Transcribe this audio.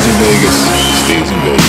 Stays in Vegas. Stays in Vegas.